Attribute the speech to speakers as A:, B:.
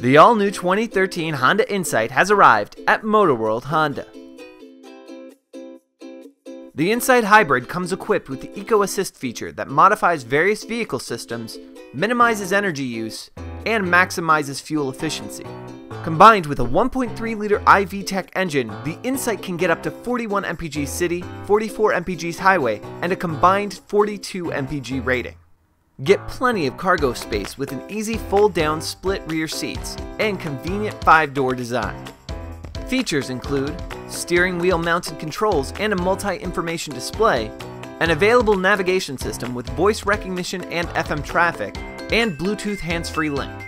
A: The all new 2013 Honda Insight has arrived at MotorWorld Honda. The Insight Hybrid comes equipped with the Eco Assist feature that modifies various vehicle systems, minimizes energy use, and maximizes fuel efficiency. Combined with a 1.3 liter iVTEC engine, the Insight can get up to 41 mpg city, 44 mpg highway, and a combined 42 mpg rating. Get plenty of cargo space with an easy fold-down split rear seats and convenient 5-door design. Features include steering wheel mounted controls and a multi-information display, an available navigation system with voice recognition and FM traffic, and Bluetooth hands-free link.